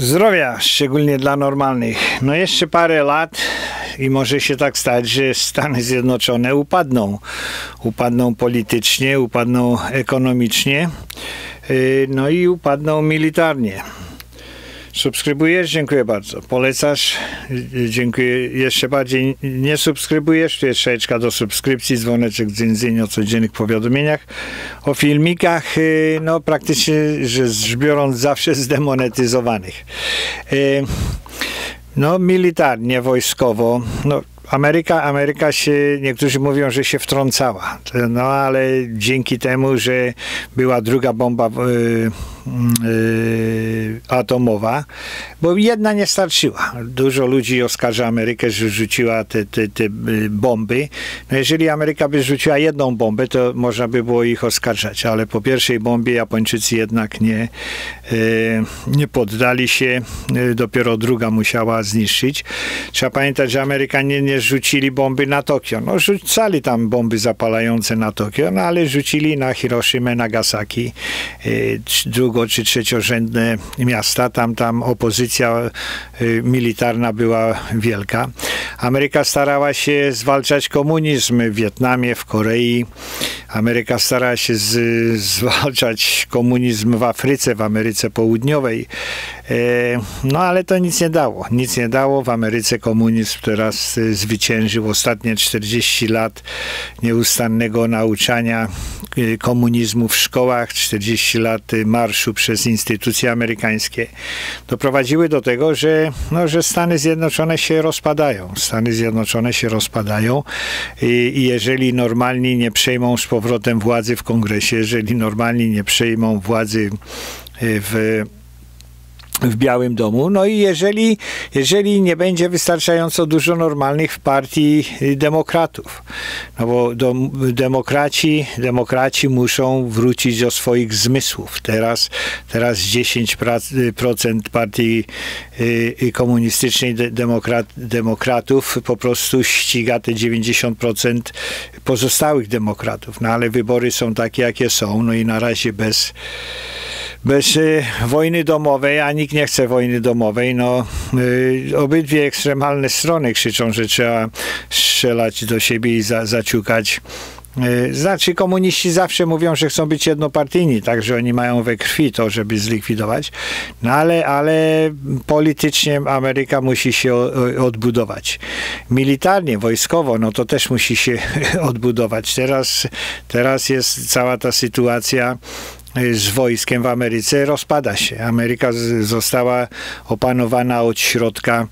Zdrowia, szczególnie dla normalnych. No jeszcze parę lat i może się tak stać, że Stany Zjednoczone upadną. Upadną politycznie, upadną ekonomicznie, yy, no i upadną militarnie. Subskrybujesz? Dziękuję bardzo. Polecasz? Dziękuję jeszcze bardziej. Nie subskrybujesz? Tu jest do subskrypcji, dzwoneczek dzyń o codziennych powiadomieniach, o filmikach, y, no praktycznie rzecz biorąc zawsze zdemonetyzowanych. Y, no militarnie, wojskowo, no Ameryka, Ameryka się, niektórzy mówią, że się wtrącała. No ale dzięki temu, że była druga bomba y, atomowa, bo jedna nie starczyła. Dużo ludzi oskarża Amerykę, że rzuciła te, te, te y, bomby. No jeżeli Ameryka by rzuciła jedną bombę, to można by było ich oskarżać, ale po pierwszej bombie Japończycy jednak nie, nie poddali się. Dopiero druga musiała zniszczyć. Trzeba pamiętać, że Amerykanie nie rzucili bomby na Tokio. No rzucali tam bomby zapalające na Tokio, no ale rzucili na Hiroshima, Nagasaki, y, drugo czy trzeciorzędne miasta. Tam, tam opozycja y, militarna była wielka. Ameryka starała się zwalczać komunizm w Wietnamie, w Korei. Ameryka starała się z, zwalczać komunizm w Afryce, w Ameryce Południowej. E, no ale to nic nie dało. Nic nie dało. W Ameryce komunizm teraz e, zwyciężył ostatnie 40 lat nieustannego nauczania e, komunizmu w szkołach, 40 lat marszu przez instytucje amerykańskie doprowadziły do tego, że, no, że Stany Zjednoczone się rozpadają. Stany Zjednoczone się rozpadają i, i jeżeli normalni nie przejmą z powrotem władzy w kongresie, jeżeli normalni nie przejmą władzy w w Białym Domu. No i jeżeli, jeżeli nie będzie wystarczająco dużo normalnych w partii demokratów, no bo do, demokraci, demokraci muszą wrócić do swoich zmysłów. Teraz, teraz 10% partii y, y, komunistycznej demokrat, demokratów po prostu ściga te 90% pozostałych demokratów. No ale wybory są takie, jakie są. No i na razie bez bez y, wojny domowej, a nikt nie chce wojny domowej, no y, obydwie ekstremalne strony krzyczą, że trzeba strzelać do siebie i za, zaciukać. Y, znaczy, komuniści zawsze mówią, że chcą być jednopartyjni, także oni mają we krwi to, żeby zlikwidować. No ale, ale politycznie Ameryka musi się odbudować. Militarnie, wojskowo, no to też musi się odbudować. Teraz, teraz jest cała ta sytuacja z wojskiem w Ameryce rozpada się. Ameryka została opanowana od środka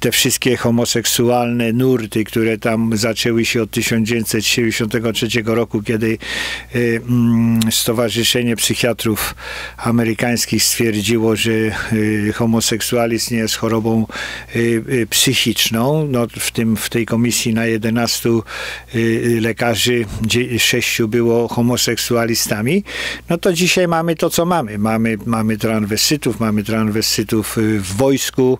te wszystkie homoseksualne nurty, które tam zaczęły się od 1973 roku, kiedy y, mm, Stowarzyszenie Psychiatrów Amerykańskich stwierdziło, że y, homoseksualizm jest chorobą y, psychiczną. No, w, tym, w tej komisji na 11 lekarzy 6 było homoseksualistami. No to dzisiaj mamy to, co mamy. Mamy, mamy transwestytów, mamy transwestytów w wojsku,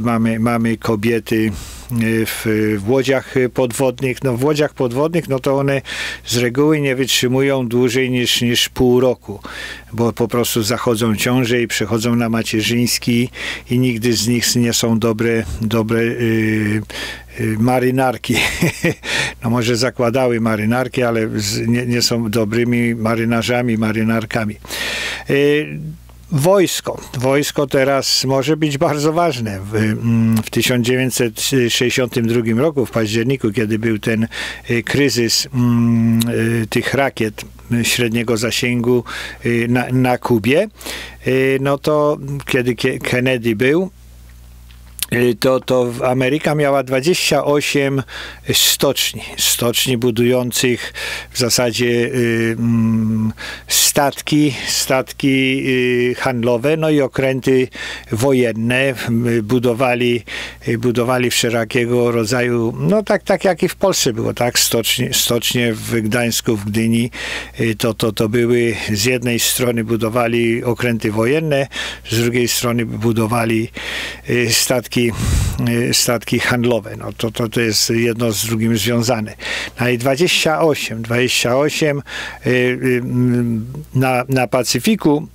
mamy mamy kobiety e, w, w łodziach podwodnych. No w łodziach podwodnych, no to one z reguły nie wytrzymują dłużej niż, niż pół roku, bo po prostu zachodzą ciąże i przechodzą na macierzyński i nigdy z nich nie są dobre, dobre yy, marynarki. No może zakładały marynarki, ale nie, nie są dobrymi marynarzami, marynarkami. Wojsko. Wojsko teraz może być bardzo ważne. W, mm, w 1962 roku, w październiku, kiedy był ten y, kryzys mm, y, tych rakiet średniego zasięgu y, na, na Kubie, no to kiedy Kennedy był, to, to Ameryka miała 28 stoczni, stoczni budujących w zasadzie y, mm, statki, statki y, handlowe, no i okręty wojenne. Budowali, budowali wszelakiego rodzaju, no tak, tak jak i w Polsce było, tak, stocznie, stocznie w Gdańsku, w Gdyni, to, to, to były z jednej strony budowali okręty wojenne, z drugiej strony budowali statki statki, y, statki handlowe. No to, to, to jest jedno z drugim związane. No i 28, 28 y, y, na, na Pacyfiku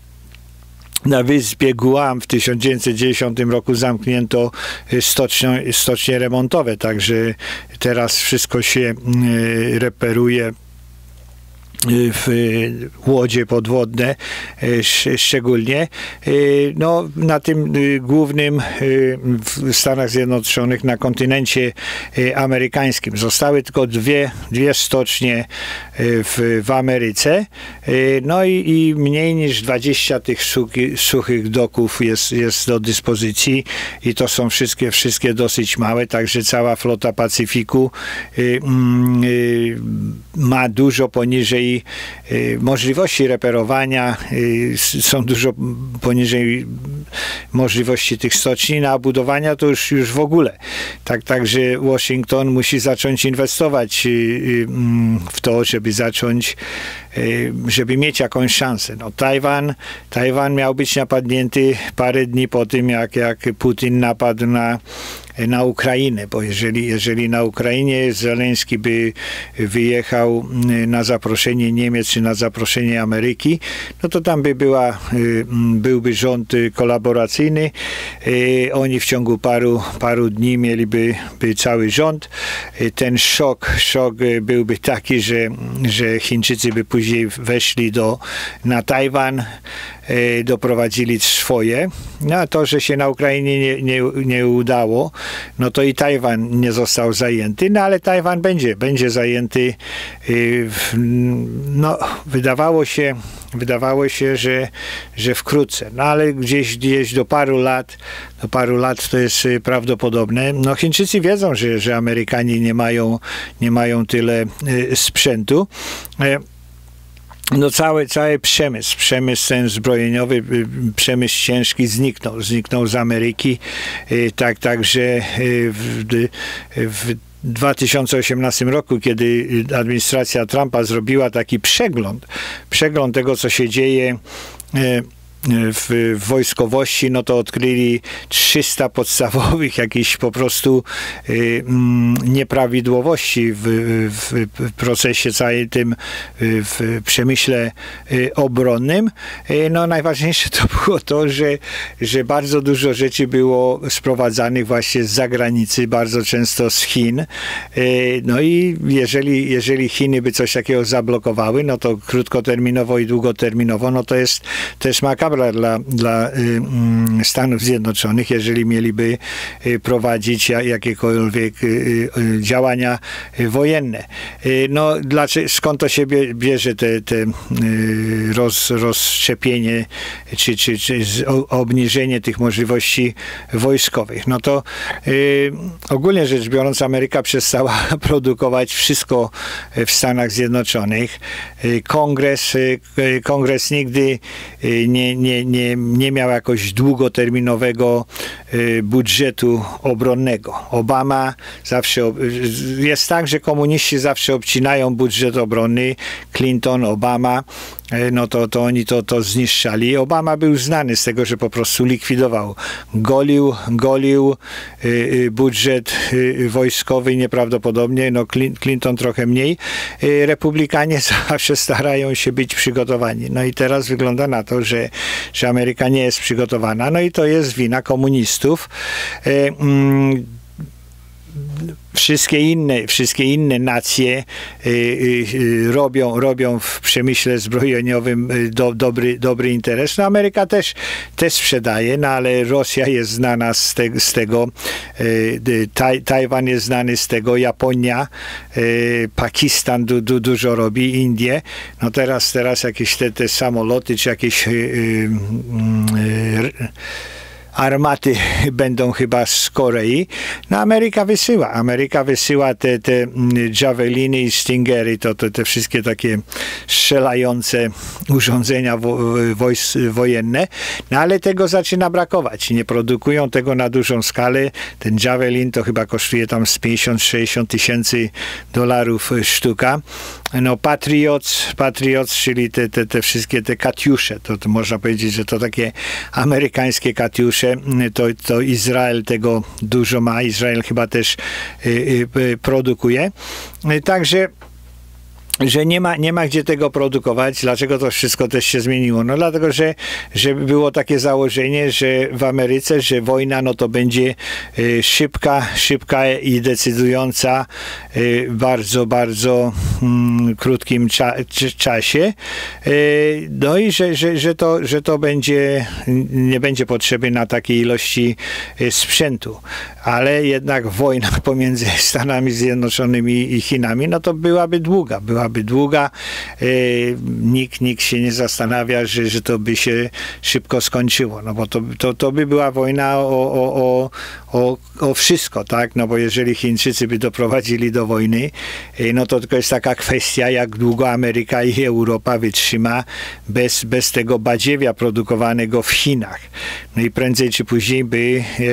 na wyspie Guam w 1990 roku zamknięto stocznie, stocznie remontowe, także teraz wszystko się reperuje w łodzie podwodne szczególnie. No, na tym głównym w Stanach Zjednoczonych, na kontynencie amerykańskim zostały tylko dwie, dwie stocznie w, w Ameryce. No i, i mniej niż 20 tych suchy, suchych doków jest, jest do dyspozycji i to są wszystkie, wszystkie dosyć małe, także cała flota Pacyfiku ma dużo poniżej Y, możliwości reperowania y, są dużo poniżej możliwości tych stoczni, a budowania to już, już w ogóle. Tak, także Washington musi zacząć inwestować y, mm, w to, żeby zacząć żeby mieć jakąś szansę. No, Tajwan, Tajwan miał być napadnięty parę dni po tym, jak, jak Putin napadł na na Ukrainę, bo jeżeli, jeżeli na Ukrainie Zeleński by wyjechał mm, na zaproszenie Niemiec czy na zaproszenie Ameryki, no to tam by była, y, byłby rząd kolaboracyjny. Y, oni w ciągu paru, paru dni mieliby by cały rząd. Y, ten szok, szok byłby taki, że, że Chińczycy by później weszli do, na Tajwan, E, doprowadzili swoje. No a to, że się na Ukrainie nie, nie, nie udało, no to i Tajwan nie został zajęty, no ale Tajwan będzie, będzie zajęty. E, no, wydawało się, wydawało się, że, że wkrótce, no ale gdzieś, gdzieś do paru lat, do paru lat to jest e, prawdopodobne. No Chińczycy wiedzą, że, że Amerykanie nie mają, nie mają tyle sprzętu no cały, cały przemysł, przemysł ten zbrojeniowy, y, przemysł ciężki zniknął, zniknął z Ameryki, y, tak, także y, w, w 2018 roku, kiedy administracja Trumpa zrobiła taki przegląd, przegląd tego, co się dzieje w, wojskowości, no to odkryli 300 podstawowych jakichś po prostu y, mm, nieprawidłowości w, w, procesie całym tym, y, w przemyśle y, obronnym. No najważniejsze to było to, że, że bardzo dużo rzeczy było sprowadzanych właśnie z zagranicy, bardzo często z Chin. No i jeżeli, jeżeli Chiny by coś takiego zablokowały, no to krótkoterminowo i długoterminowo, no to jest też makabra dla, dla y, mm, Stanów Zjednoczonych, jeżeli mieliby y, prowadzić jakiekolwiek y, działania wojenne. No, dlaczego, skąd to się bierze te, te roz, rozszczepienie czy, czy, czy obniżenie tych możliwości wojskowych? No to ogólnie rzecz biorąc, Ameryka przestała produkować wszystko w Stanach Zjednoczonych. Kongres, kongres nigdy nie, nie, nie, nie miał jakoś długoterminowego y, budżetu obronnego. Obama zawsze, jest tak, że komuniści zawsze obcinają budżet obronny, Clinton, Obama, no to, to oni to, to zniszczali. Obama był znany z tego, że po prostu likwidował, golił, golił y, y, budżet y, wojskowy nieprawdopodobnie, no Clinton trochę mniej. Republikanie zawsze starają się być przygotowani. No i teraz wygląda na to, że, że Ameryka nie jest przygotowana. No i to jest wina komunistów. Wszystkie inne, wszystkie inne nacje y, y, robią, robią w przemyśle zbrojeniowym y, do, dobry, dobry interes. No Ameryka też, też sprzedaje, no ale Rosja jest znana z, te, z tego, taj, Tajwan jest znany z tego, Japonia, Pakistan du, du, dużo robi, Indie. No teraz, teraz jakieś te, te samoloty, czy jakieś armaty będą chyba z Korei. No Ameryka wysyła. Ameryka wysyła te, te mm, javeliny i stingery, to, to te wszystkie takie strzelające urządzenia wo, wojs, wojenne. No ale tego zaczyna brakować. Nie produkują tego na dużą skalę. Ten javelin to chyba kosztuje tam z 50-60 tysięcy dolarów sztuka no Patriots, Patriots czyli te, te, te wszystkie te katiusze, to, to można powiedzieć, że to takie amerykańskie katiusze, to, to Izrael tego dużo ma, Izrael chyba też y, y, produkuje. Także że nie ma, nie ma gdzie tego produkować. Dlaczego to wszystko też się zmieniło? No dlatego, że, że było takie założenie, że w Ameryce, że wojna no to będzie y, szybka, szybka i decydująca y, bardzo, bardzo mm, krótkim cza, czasie. Y, no i że, że, że, to, że to będzie, nie będzie potrzeby na takiej ilości y, sprzętu. Ale jednak wojna pomiędzy Stanami Zjednoczonymi i Chinami, no to byłaby długa, była byłaby długa. E, nikt, nikt się nie zastanawia, że, że to by się szybko skończyło, no bo to, to, to by była wojna o, o, o, o, o wszystko, tak? No bo jeżeli Chińczycy by doprowadzili do wojny, e, no to tylko jest taka kwestia, jak długo Ameryka i Europa wytrzyma bez, bez tego badziewia produkowanego w Chinach. No i prędzej czy później by e,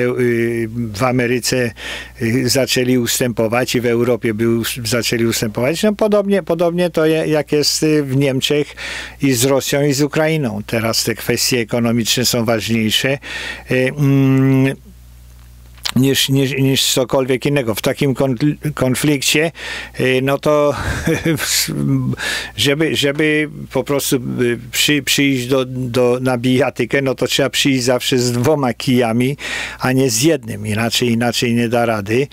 w Ameryce zaczęli ustępować i w Europie by zaczęli ustępować. No podobnie, podobnie to jak jest y, w Niemczech i z Rosją i z Ukrainą. Teraz te kwestie ekonomiczne są ważniejsze. Y, mm, niż, niż, niż cokolwiek innego. W takim konflikcie, y, no to żeby, żeby po prostu przy, przyjść do, do, na bijatykę, no to trzeba przyjść zawsze z dwoma kijami, a nie z jednym. Inaczej, inaczej nie da rady.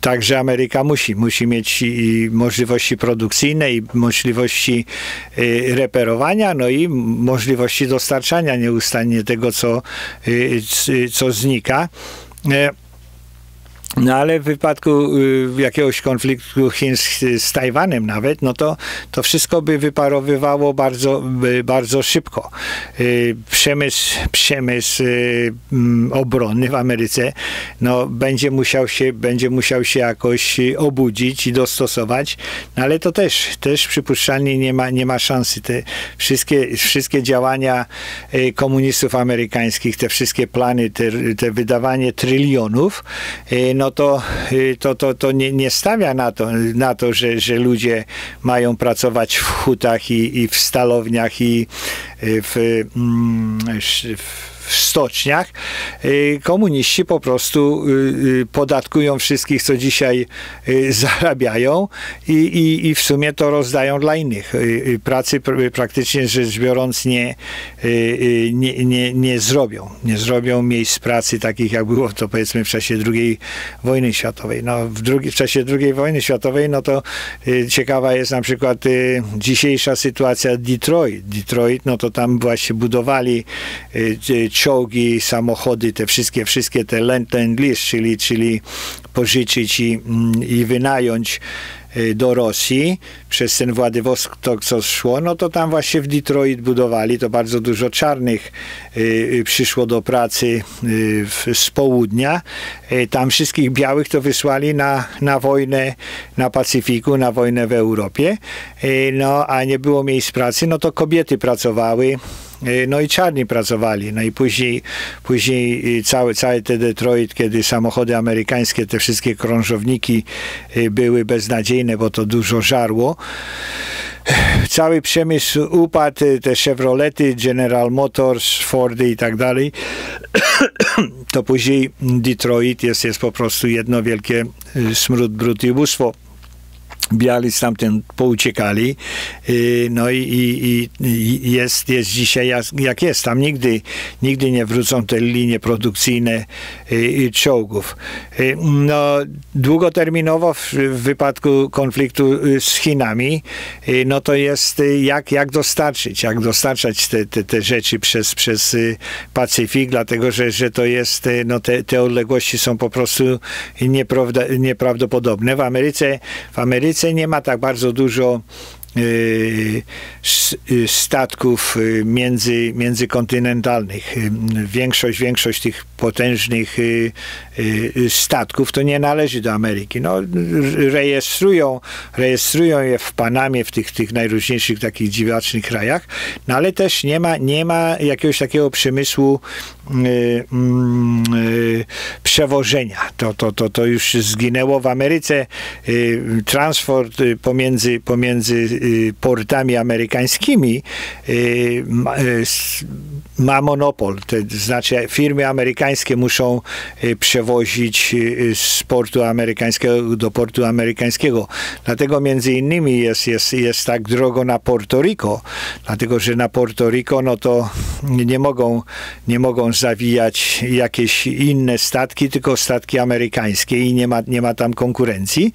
Także Ameryka musi, musi mieć możliwości produkcyjne i możliwości y, reperowania, no i możliwości dostarczania nieustannie tego, co, y, co znika. No ale w wypadku y, jakiegoś konfliktu Chin z, z, Tajwanem nawet, no to to wszystko by wyparowywało bardzo, bardzo szybko. Y, przemysł, przemysł y, mm, obronny w Ameryce no, będzie, musiał się, będzie musiał się jakoś obudzić i dostosować, no, ale to też, też przypuszczalnie nie ma, nie ma szansy. Te wszystkie, wszystkie działania komunistów amerykańskich, te wszystkie plany, te, te wydawanie trylionów, no to, y, to, to, to nie, nie stawia na to, na to że, że ludzie mają pracować w hutach i, i w stalowniach i y, w, mm, w w stoczniach, y, komuniści po prostu y, y, podatkują wszystkich, co dzisiaj zarabiają i, i, i w sumie to rozdają dla innych. Pracy praktycznie rzecz biorąc nie, nie, nie, nie zrobią. Nie zrobią miejsc pracy takich, jak było to powiedzmy w czasie II wojny światowej. No, w, drugi, w czasie II wojny światowej, no to ciekawa jest na przykład dzisiejsza sytuacja Detroit. Detroit, no to tam właśnie budowali czołgi, samochody, te wszystkie, wszystkie te lend lease, czyli, czyli pożyczyć i, mm, i wynająć y, do Rosji przez ten Władywostok, co szło, no to tam właśnie w Detroit budowali, to bardzo dużo czarnych y, y, przyszło do pracy z południa. Tam wszystkich białych to wysłali na, na wojnę na Pacyfiku, na wojnę w Europie. No a nie było miejsc pracy, no to kobiety pracowały no i czarni pracowali. No i później, później cały, cały ten Detroit, kiedy samochody amerykańskie, te wszystkie krążowniki e, były beznadziejne, bo to dużo żarło. Cały przemysł upadł, te Chevrolety, General Motors, Fordy i tak dalej. To później Detroit jest, jest po prostu jedno wielkie e, smród, brud i ubóstwo biali stamtąd pouciekali. Y, no i, i, i, jest, jest dzisiaj jak jest. Tam nigdy, nigdy nie wrócą te linie produkcyjne y, czołgów. Y, no, długoterminowo w, wypadku konfliktu z Chinami, no to jest jak, jak dostarczyć, jak dostarczać te, te, te rzeczy przez, przez Pacyfik, dlatego że, że to jest, no te, te odległości są po prostu nieprawda, nieprawdopodobne. W Ameryce, w Ameryce Nie ma tak bardzo dużo y, y, statków y, między, międzykontynentalnych. Większość, większość tych potężnych statków to nie należy do Ameryki. No, rejestrują, rejestrują je w Panamie, w tych, tych najróżniejszych takich dziwacznych krajach, no ale też nie ma, nie ma jakiegoś takiego przemysłu przewożenia. To, to, to, to już zginęło w Ameryce. Y, transport pomiędzy, pomiędzy portami amerykańskimi ma, ma monopol. To znaczy firmy amerykańskie muszą przewozić z portu amerykańskiego do portu amerykańskiego. Dlatego między innymi jest, jest, jest tak drogo na Porto Rico, dlatego że na Porto Rico no to nie mogą, nie mogą zawijać jakieś inne statki, tylko statki amerykańskie i nie ma, nie ma tam konkurencji.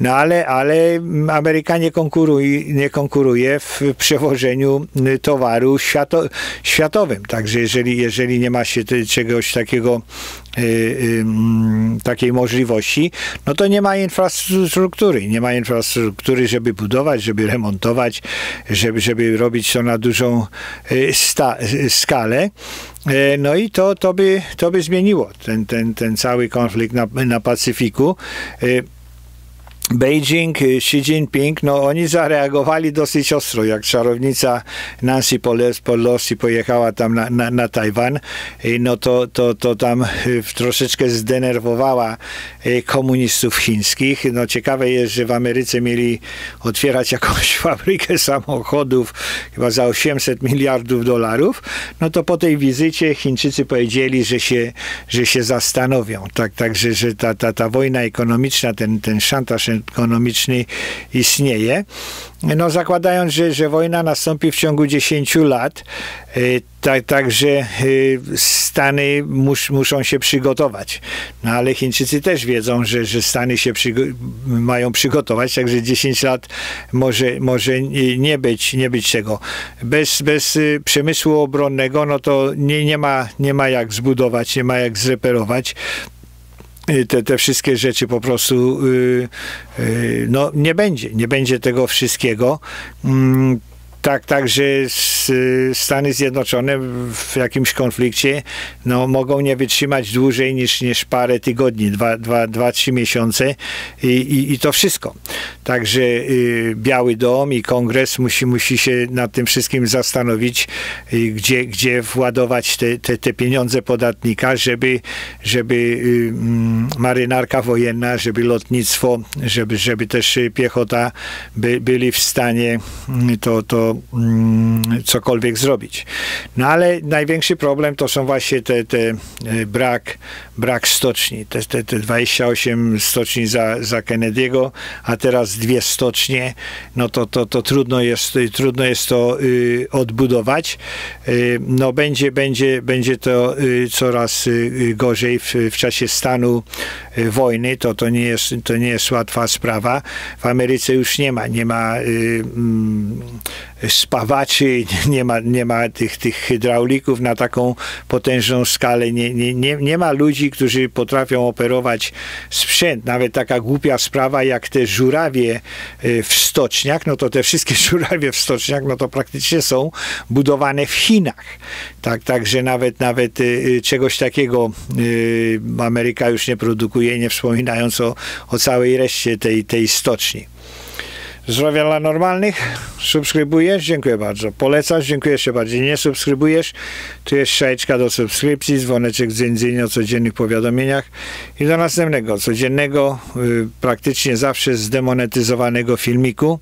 No ale, ale Amerykanie konkuruj, nie konkuruje w przewożeniu towaru świato, światowym. Także jeżeli, jeżeli nie ma się czegoś takiego takiej możliwości, no to nie ma infrastruktury. Nie ma infrastruktury, żeby budować, żeby remontować, żeby, żeby robić to na dużą y, sta, skalę. No i to, to, by, to by zmieniło ten, ten, ten cały konflikt na, na Pacyfiku. Beijing, y, Xi Jinping, no oni zareagowali dosyć ostro, jak czarownica Nancy Pelosi pojechała tam na, na, na Tajwan, no to, to, to tam y, troszeczkę zdenerwowała y, komunistów chińskich. No ciekawe jest, że w Ameryce mieli otwierać jakąś fabrykę samochodów chyba za 800 miliardów dolarów, no to po tej wizycie Chińczycy powiedzieli, że się, że się zastanowią. Tak, także, że ta, ta, ta wojna ekonomiczna, ten, ten szantaż ekonomiczny istnieje. No, zakładając, że, że wojna nastąpi w ciągu 10 lat, tak, także y, Stany mus, muszą się przygotować. No ale Chińczycy też wiedzą, że, że Stany się przygo mają przygotować, także 10 lat może, może nie być, nie być tego. Bez, bez y, przemysłu obronnego, no to nie, nie, ma, nie ma jak zbudować, nie ma jak zreperować. Y, te, te wszystkie rzeczy po prostu yy, yy, no, nie będzie. Nie będzie tego wszystkiego. Tak, także Stany Zjednoczone w jakimś konflikcie no, mogą nie wytrzymać dłużej niż, niż parę tygodni, dwa, dwa, dwa trzy miesiące i, i, i to wszystko. Także y, Biały Dom i Kongres musi, musi się nad tym wszystkim zastanowić, y, gdzie, gdzie władować te, te, te pieniądze podatnika, żeby, żeby y, mm, marynarka wojenna, żeby lotnictwo, żeby, żeby też piechota by, byli w stanie to, to Mm, cokolwiek zrobić. No ale największy problem to są właśnie te, te e, brak, brak stoczni. Te, te, te 28 stoczni za, za Kennedy'ego, a teraz dwie stocznie, no to, to, to trudno jest, trudno jest to y, odbudować. Y, no będzie, będzie, będzie to y, coraz y, gorzej w, w czasie stanu y, wojny. To, to, nie jest, to nie jest łatwa sprawa. W Ameryce już nie ma, nie ma y, mm, spawaczy, nie ma, nie ma tych, tych hydraulików na taką potężną skalę, nie, nie, nie, nie ma ludzi, którzy potrafią operować sprzęt. Nawet taka głupia sprawa jak te żurawie e, w stoczniach, no to te wszystkie żurawie w stoczniach, no to praktycznie są budowane w Chinach. Tak, także nawet, nawet e, e, czegoś takiego Ameryka już nie produkuje, nie wspominając o, o całej reszcie tej, tej stoczni. Zdrowia dla normalnych? Subskrybujesz? Dziękuję bardzo. Polecasz? Dziękuję jeszcze bardziej. Nie subskrybujesz? Tu jest szajeczka do subskrypcji, dzwoneczek z dziedzinie o codziennych powiadomieniach i do następnego, codziennego, y, praktycznie zawsze zdemonetyzowanego filmiku.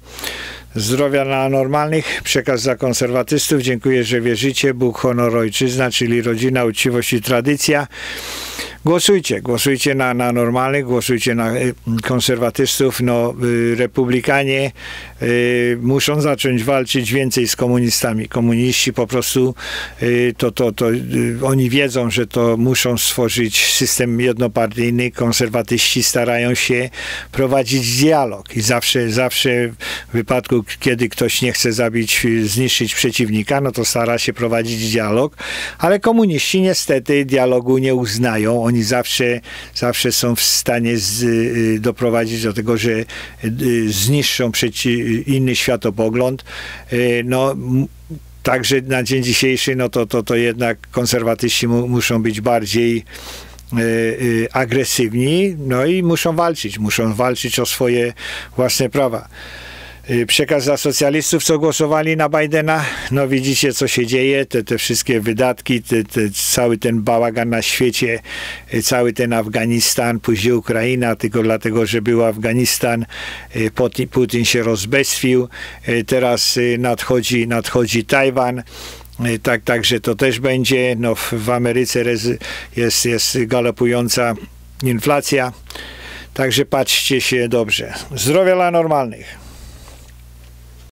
Zdrowia dla normalnych, przekaz dla konserwatystów. Dziękuję, że wierzycie. Bóg, honor, ojczyzna, czyli rodzina, uczciwość i tradycja. Głosujcie, głosujcie na, na normalnych, głosujcie na y, konserwatystów. No, y, republikanie y, muszą zacząć walczyć więcej z komunistami. Komuniści po prostu to, to, to oni wiedzą, że to muszą stworzyć system jednopartyjny. Konserwatyści starają się prowadzić dialog i zawsze, zawsze w wypadku, kiedy ktoś nie chce zabić, zniszczyć przeciwnika, no to stara się prowadzić dialog, ale komuniści niestety dialogu nie uznają oni zawsze, zawsze są w stanie z, y, doprowadzić do tego, że y, zniszczą przeci, inny światopogląd. Y, no, Także na dzień dzisiejszy, no to, to, to jednak konserwatyści mu, muszą być bardziej agresywni, no i muszą walczyć, muszą walczyć o swoje własne prawa. Y, przekaz dla socjalistów, co głosowali na Bidena. No widzicie, co się dzieje, te, te wszystkie wydatki, te, te, cały ten bałagan na świecie, y, cały ten Afganistan, później Ukraina, tylko dlatego, że był Afganistan, y, Putin, się rozbestwił, teraz nadchodzi, nadchodzi Tajwan. Tak, także to też będzie. No, w Ameryce jest, jest galopująca inflacja. Także patrzcie się dobrze. Zdrowia dla normalnych.